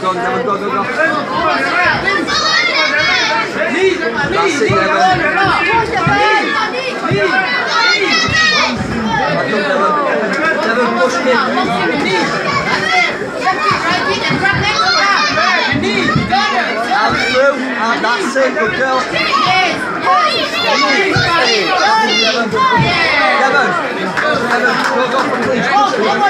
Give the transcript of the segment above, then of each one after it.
Go Devon, go, go, go. That's it, Devon. Devon, push kick. Out through, and that's it, good girl. Devon, Devon, go, go, please, push it. Push it.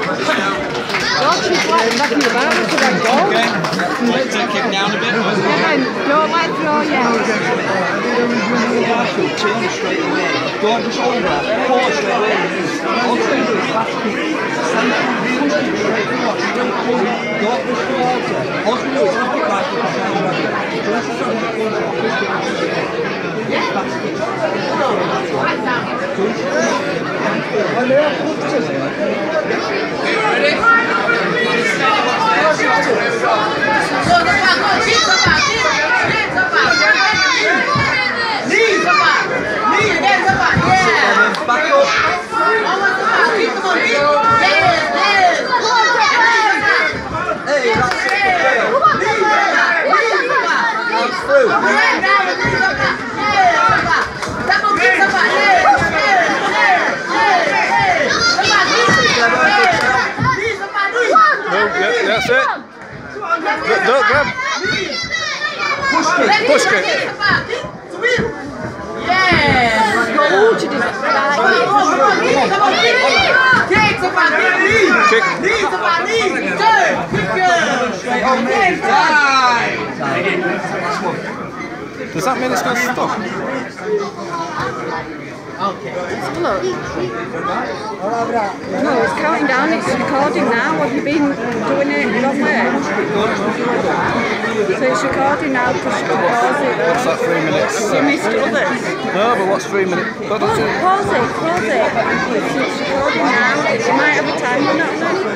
Devon, push it down. Okay. Let's uh, kick down a bit. Don't let go yet. Turn straight away. Don't just over. Pull straight away. All you do is fast kick. Stand up, push it straight forward, straight forward. Don't push towards it. All you do is fast kick right foot down. Don't just sort of push it, push it, that's it. Look, grab. Push kick. Push kick. Does that mean it's going to stop? Okay. Look. No, it's counting down. It's recording now. Have you been doing it the wrong way? So it's recording now because you can pause it. What's that, three minutes? You missed others. No, but what's three minutes? Does it? Pause it, pause it. It's recording now. You might have a time limit on it.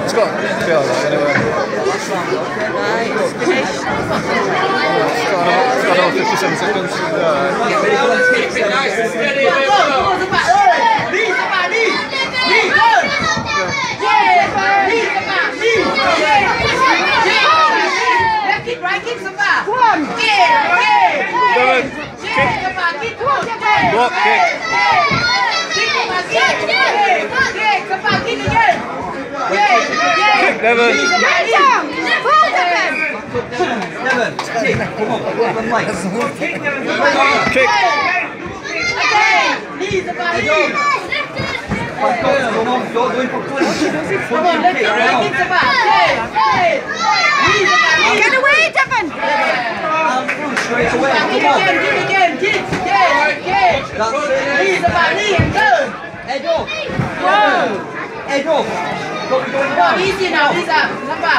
It's got to be alright anyway. Right, it's finished. It's got another, it's got another 57 seconds. Uh, Alright. Block, kick. Kick, Devon. Devon, kick. Come on, put them legs. Kick. Back up, come on, it for clinch. Come on, kick, come on. Get away, Devon! Straight away, come on. That's it. Head up. Head up. Look, you're going down. Easy now, easy up. Number.